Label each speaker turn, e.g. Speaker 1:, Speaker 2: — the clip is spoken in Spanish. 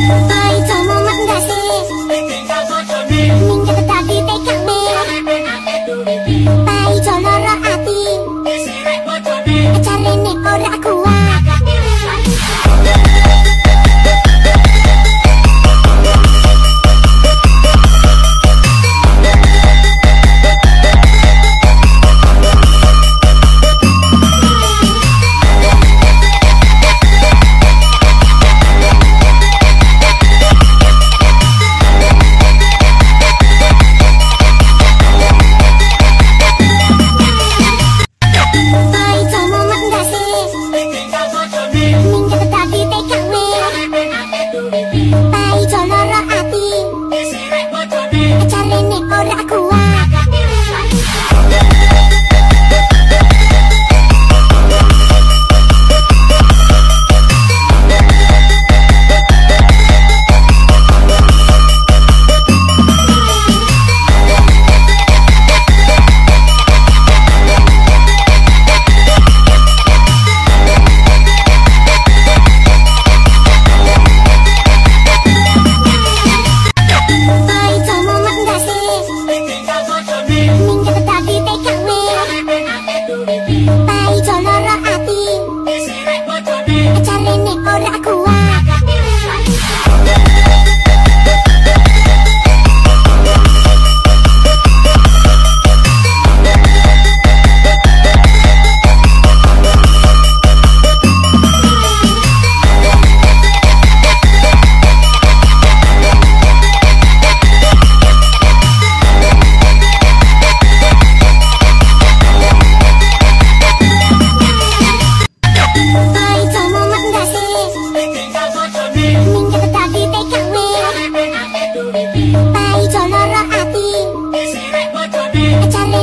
Speaker 1: Thank you. sonorro a ti Echarle